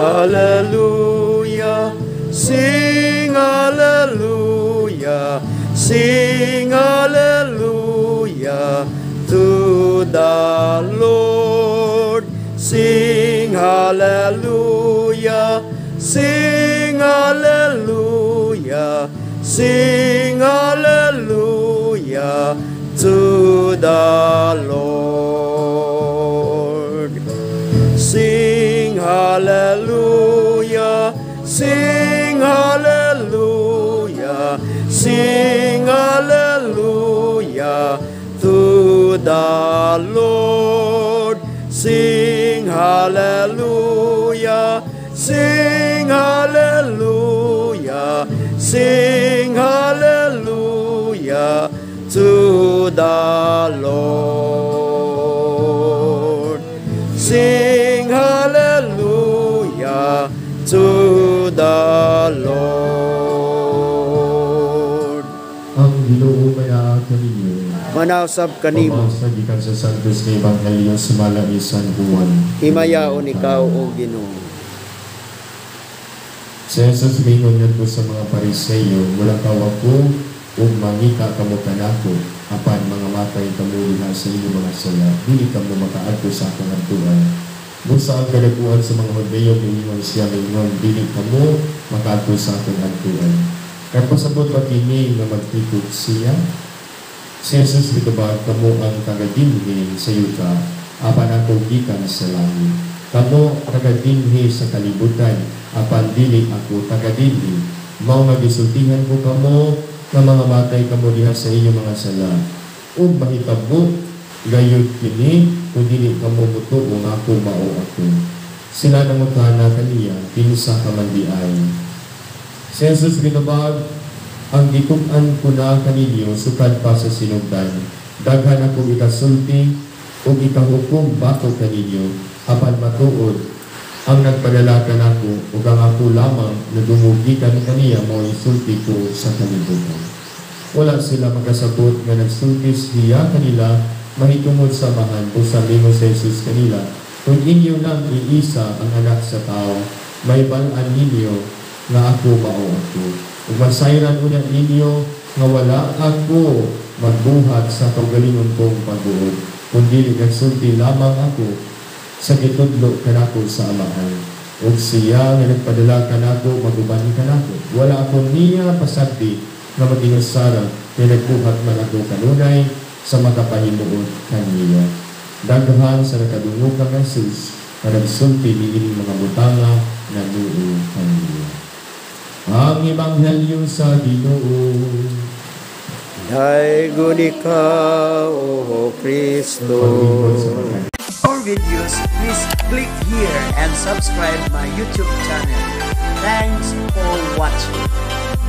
Hallelujah, sing hallelujah, sing hallelujah to the Lord. Sing hallelujah, sing hallelujah, sing hallelujah to the Lord. Hallelujah. Sing hallelujah. Sing hallelujah to the Lord. Sing hallelujah. Sing hallelujah. Sing hallelujah to the Lord. To the Lord. Ang Ginoo maya kaninyo. Manausap kanimo, Pamasa gikan sa Santos nga Ebanghelyo sumala ni San Juan. himayaon ikaw o Ginoo. Si Jesus mingon ngadto sa mga Pariseyo, wala ka ako ug mangita kamo kanako apan mga matay kamo diha sa inyong mga sala dili kamo makaadto sa akong adtuan Busa ang kalaguan sa mga Hudeo ingon siya mingon dili kamo makaadto sa akong adtuan kaya pasabot pa kini nga magtikod siya Si Jesus gitubag kamo ang tagadinhi sa yuta apan ako gikan sa langit kamo tagadinhi sa kalibutan apan dili ako tagadinhi mao nga gisultihan ko kamo nga mga matay kamo diha sa inyong mga sala. Ug mahitabo gayud kini kung dili kamo mutuo nga ako mao ako sila nangutana kaniya kinsa ka man di ay Si Jesus ginabag ang gitug-an ko na kaninyo sukad pa sa sinugdan. Daghan ako ikasulti o ikahukom bako kaninyo apan matuod ang nagpadala ka nako ug ang ako lamang nagumugikan kaniya mo isulti ko sa kalibutan. Wala sila makasabot nga nagsulti siya kanila mahitungod sa mahan o sa lingo sa Jesus kanila. Kung inyo lang iisa ang anak sa tao, may balaan ninyo nga ako mao ako. Ug masayran una ninyo nga wala ako magbuhat sa kaugalingon kong pagbuod, kundi nagsulti lamang ako sa gitudlo kanako sa amahan. Ug siya nga nagpadala kanako maguban kanako. Wala ako niya pasagdi nga maginusara nga nagbuhat man ako kanunay sa makapahimuot kaniya. Daghan sa nakadungog ng Jesus na nagsulti ni ining mga butanga na nuo kaniya. Ang Ebanghelyo sa Ginoo. Daigon ikaw, O Kristo. Mga more videos, please click here and subscribe my YouTube channel. Thanks for watching.